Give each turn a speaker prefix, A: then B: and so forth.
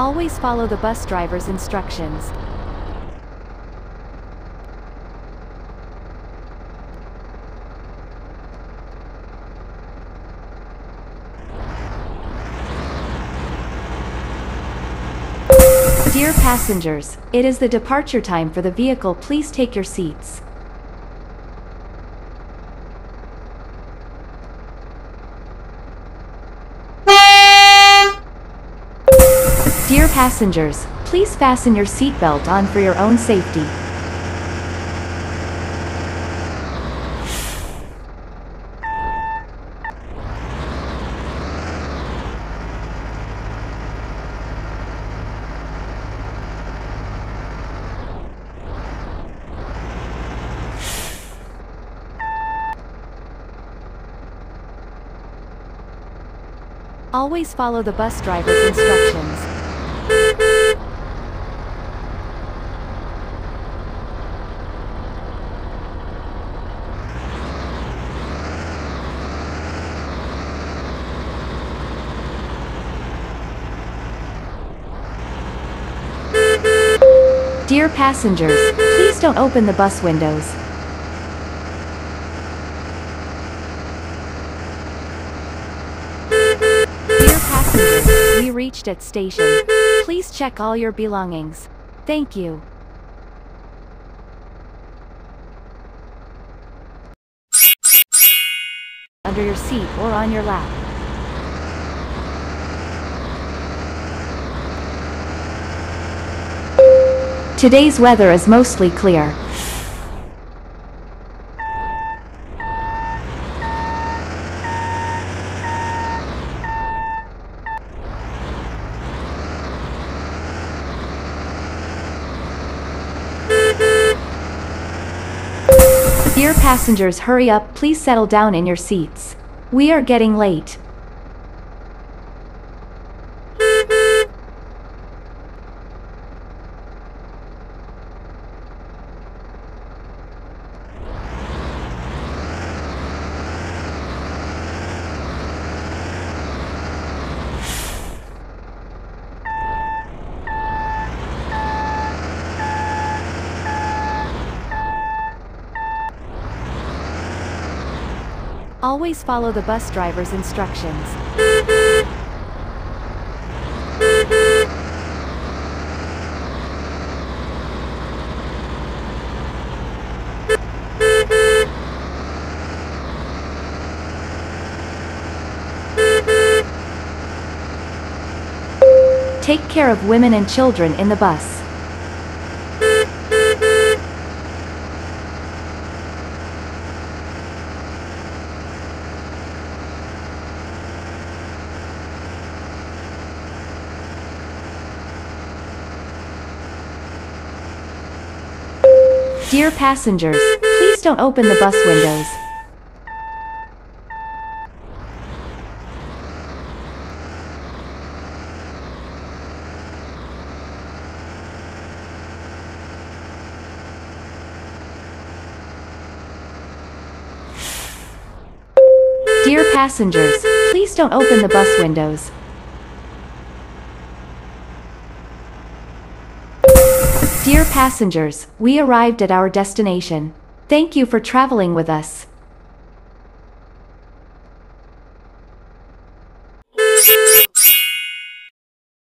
A: Always follow the bus driver's instructions. Dear passengers, it is the departure time for the vehicle please take your seats. Dear passengers, please fasten your seatbelt on for your own safety. Always follow the bus driver's instructions. Dear passengers, please don't open the bus windows. Dear passengers, we reached at station. Please check all your belongings. Thank you. Under your seat or on your lap. Today's weather is mostly clear. Dear passengers hurry up please settle down in your seats. We are getting late. Always follow the bus driver's instructions. Take care of women and children in the bus. Dear passengers, please don't open the bus windows. Dear passengers, please don't open the bus windows. Dear passengers, we arrived at our destination. Thank you for traveling with us.